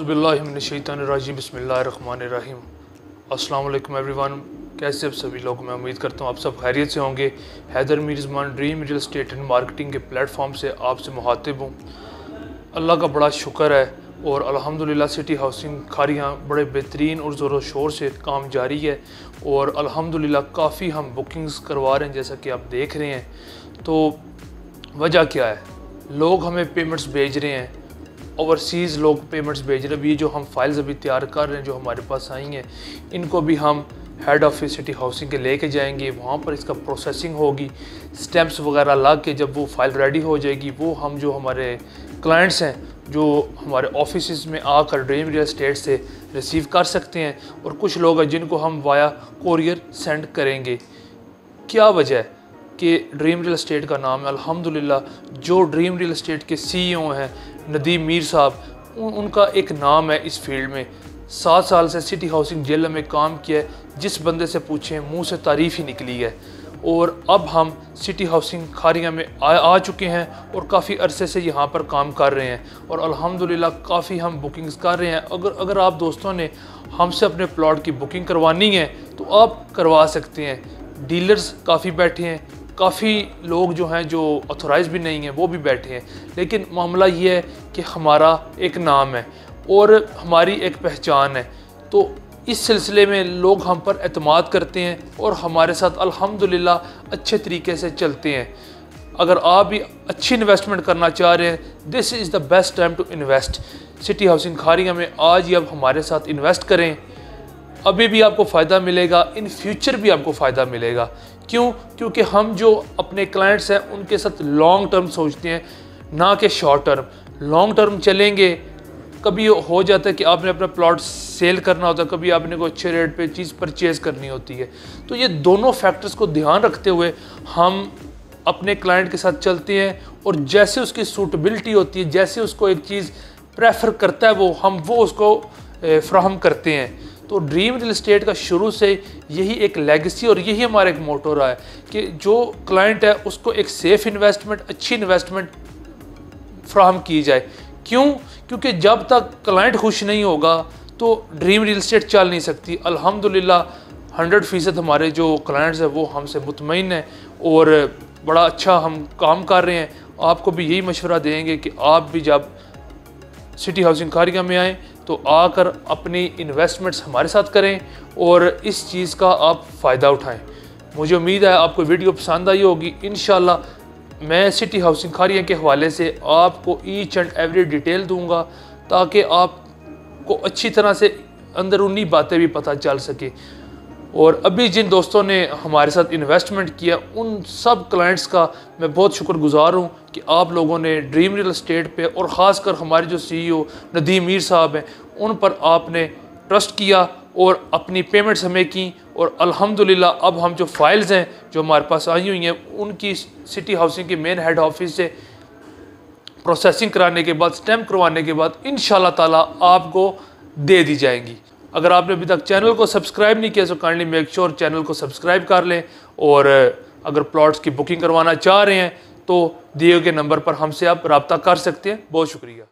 अज़बिल्लिमिनशैतरजीम बसमीम अस्सलाम एवरीवन कैसे अब सभी लोग? मैं उम्मीद करता हूँ आप सब खैरियत से होंगे। Haider Mirzaman dream real estate and marketing के प्लेटफॉर्म से आपसे मुहातिब हूँ। अल्लाह का बड़ा शुक्र है और अल्हम्दुलिल्लाह सिटी हाउसिंग खारियाँ बड़े बेहतरीन और ज़ोर शोर से काम जारी है और अल्हम्दुलिल्लाह काफ़ी हम बुकिंग्स करवा रहे हैं, जैसा कि आप देख रहे हैं। तो वजह क्या है? लोग हमें पेमेंट्स भेज रहे हैं। ओवरसीज़ लोग पेमेंट्स भेज रहे हैं। अभी जो हम फाइल्स अभी तैयार कर रहे हैं, जो हमारे पास आई हैं, इनको भी हम हेड ऑफ़िस सिटी हाउसिंग के लेके जाएँगे। वहाँ पर इसका प्रोसेसिंग होगी स्टैम्प्स वगैरह लग के जब वो फ़ाइल रेडी हो जाएगी, वो हम जो हमारे क्लाइंट्स हैं, जो हमारे ऑफ़िस में आकर ड्रीम रियल स्टेट से रिसीव कर सकते हैं। और कुछ लोग हैं जिनको हम वाया कोरियर सेंड करेंगे। क्या वजह है कि ड्रीम रियल स्टेट का नाम है? अल्हम्दुलिल्लाह, जो ड्रीम रियल स्टेट के सीईओ हैं नदीम मीर साहब उन, उनका एक नाम है इस फ़ील्ड में। सात साल से सिटी हाउसिंग जेल में काम किया है जिस बंदे से पूछें मुँह से तारीफ़ ही निकली है। और अब हम सिटी हाउसिंग खारिया में आ, आ चुके हैं और काफ़ी अरसे से यहाँ पर काम कर रहे हैं। और अल्हम्दुलिल्लाह काफ़ी हम बुकिंग्स कर रहे हैं। अगर अगर आप दोस्तों ने हमसे अपने प्लॉट की बुकिंग करवानी है तो आप करवा सकते हैं। डीलर्स काफ़ी बैठे हैं काफ़ी लोग जो हैं, जो ऑथोराइज भी नहीं हैं, वो भी बैठे हैं। लेकिन मामला ये है कि हमारा एक नाम है और हमारी एक पहचान है। तो इस सिलसिले में लोग हम पर अतमाद करते हैं और हमारे साथ अल्हम्दुलिल्लाह अच्छे तरीके से चलते हैं। अगर आप भी अच्छी इन्वेस्टमेंट करना चाह रहे हैं this is the best time to invest city housing Kharian में आज ही आप हमारे साथ इन्वेस्ट करें। अभी भी आपको फ़ायदा मिलेगा इन फ्यूचर भी आपको फ़ायदा मिलेगा। क्यों? क्योंकि हम जो अपने क्लाइंट्स हैं, उनके साथ लॉन्ग टर्म सोचते हैं, ना कि शॉर्ट टर्म लॉन्ग टर्म चलेंगे, कभी हो जाता है कि आपने अपना प्लॉट सेल करना होता है, कभी आपने को अच्छे रेट पे चीज़ परचेज करनी होती है। तो ये दोनों फैक्टर्स को ध्यान रखते हुए हम अपने क्लाइंट के साथ चलते हैं और जैसे उसकी सूटेबिलिटी होती है, जैसे उसको एक चीज़ प्रेफर करता है वो, हम वो उसको फ्राहम करते हैं। तो ड्रीम रियल इस्टेट का शुरू से यही एक लेगेसी और यही हमारा एक मोटो रहा है कि जो क्लाइंट है, उसको एक सेफ़ इन्वेस्टमेंट अच्छी इन्वेस्टमेंट फ्राहम की जाए। क्यों? क्योंकि जब तक क्लाइंट खुश नहीं होगा तो ड्रीम रियल इस्टेट चल नहीं सकती। अल्हम्दुलिल्लाह हंड्रेड फ़ीसद हमारे जो क्लाइंट्स हैं, वो हमसे मुतमिन हैं और बड़ा अच्छा हम काम कर रहे हैं। आपको भी यही मशवरा देंगे कि आप भी जब सिटी हाउसिंग कारिया में आएँ तो आकर अपनी इन्वेस्टमेंट्स हमारे साथ करें और इस चीज़ का आप फ़ायदा उठाएँ। मुझे उम्मीद है आपको वीडियो पसंद आई होगी। इन मैं सिटी हाउसिंग खारिया के हवाले से आपको ईच एंड एवरी डिटेल दूँगा ताकि आपको अच्छी तरह से अंदरूनी बातें भी पता चल सके। और अभी जिन दोस्तों ने हमारे साथ इन्वेस्टमेंट किया, उन सब क्लाइंट्स का मैं बहुत शुक्रगुजार हूँ कि आप लोगों ने ड्रीम रियल इस्टेट पे और ख़ासकर हमारे जो सीईओ नदीम मीर साहब हैं, उन पर आपने ट्रस्ट किया और अपनी पेमेंट्स हमें की। और अल्हम्दुलिल्लाह अब हम जो फाइल्स हैं, जो हमारे पास आई हुई हैं, उनकी सिटी हाउसिंग के मेन हेड ऑफ़िस से प्रोसेसिंग कराने के बाद स्टैम्प करवाने के बाद इन ताला आपको दे दी जाएँगी। अगर आपने अभी तक चैनल को सब्सक्राइब नहीं किया तो काइंडली मेक श्योर चैनल को सब्सक्राइब कर लें। और, अगर प्लॉट्स की बुकिंग करवाना चाह रहे हैं तो दिए गए नंबर पर हमसे आप रबता कर सकते हैं। बहुत शुक्रिया।